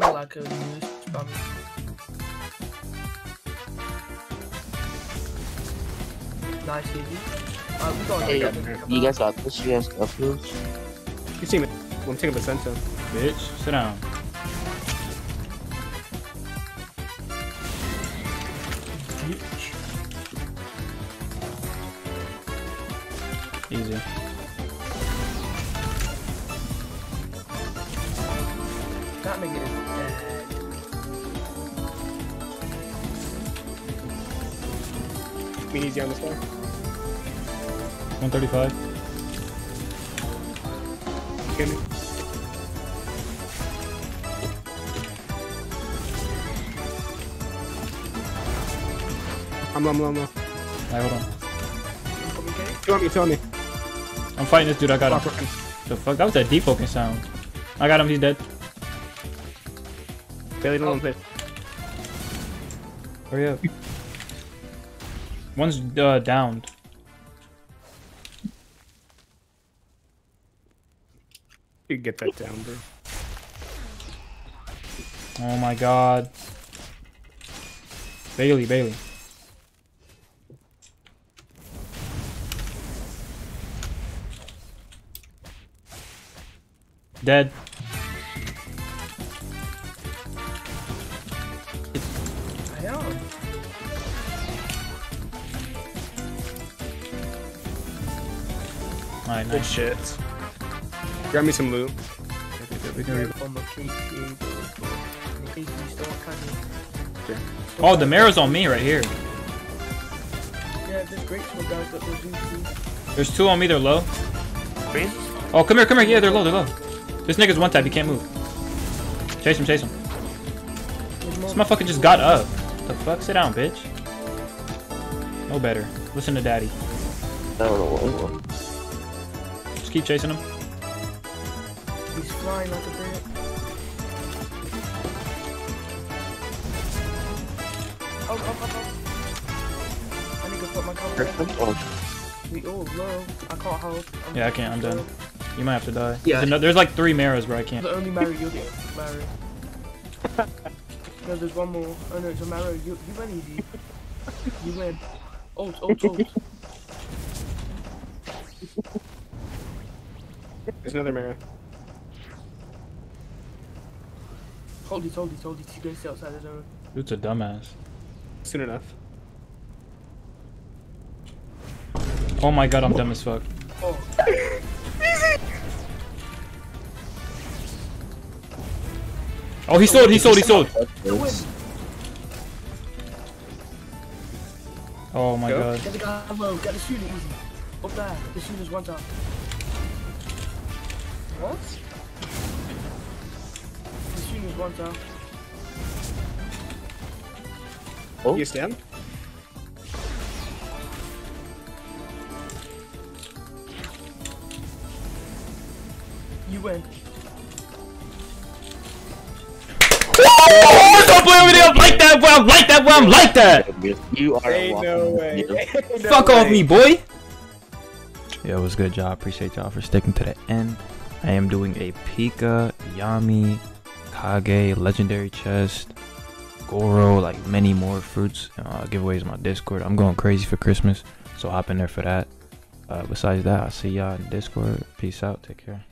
like a news from Nice easy. Uh, we got Hey, like, you guys got this? You guys got this? You see me? I'm taking the center. Bitch, sit down. Easy. That nigga is dead. Me easy on this one. 135. Get me. I'm low, I'm low, I'm low. Alright, hold on. Coming, okay? Two on me, two on me. I'm fighting this dude. I got him. The fuck? That was that defocus sound. I got him. He's dead. Bailey, don't Oh. oh. play. Hurry up. One's uh, downed. You can get that down, bro. Oh my god. Bailey, Bailey. Dead. Alright, Good nice. shit. Grab me some loot. Yeah, from a KT. KT store, kind Oh, the mirror's on me right here. Yeah, there's great small guys that will do. There's two on me, they're low. Green? Oh, come here, come here. Yeah, they're low, they're low. This nigga's one tap, he can't move. Chase him, chase him. There's more. This motherfucker just got up. The fuck? Sit down, bitch. No better. Listen to daddy. I don't know what. Just keep chasing him. He's flying like a bird. Oh, oh, oh, oh. I need to put my cover Griffin? Oh, We all low. I can't help. I'm Yeah, I can't, I'm done. low. You might have to die. Yeah. There's, ano- there's like three mirrors where I can't. The only Mario you'll get. Mario. no, there's one more. Oh no, it's a Mario. You, you win easy. You win. Ult, ult, ult. There's another mirror. Hold it, hold it, hold it. You guys stay outside the zone. Dude's a dumbass. Soon enough. Oh my god, I'm dumb as fuck. Oh, Oh, he sold, he sold, he sold. Oh my Go. god. Get the guy low. Get the shooter easy. Up there. The shooter's one time. What? The shooter's one time. Oh. You stand? You win. Oh, don't play with me. I'm like that, boy. I'm like that, boy. I'm like that. You are a Ain't no way. needle. Ain't no Fuck off way. me, boy. Yo, a good, y'all? Appreciate y'all for sticking to the end. I am doing a Pika, Yami, Kage, Legendary Chest, Goro, like many more fruits uh, giveaways on my Discord. I'm going crazy for Christmas, so hop in there for that. Uh, besides that, I'll see y'all in Discord. Peace out. Take care.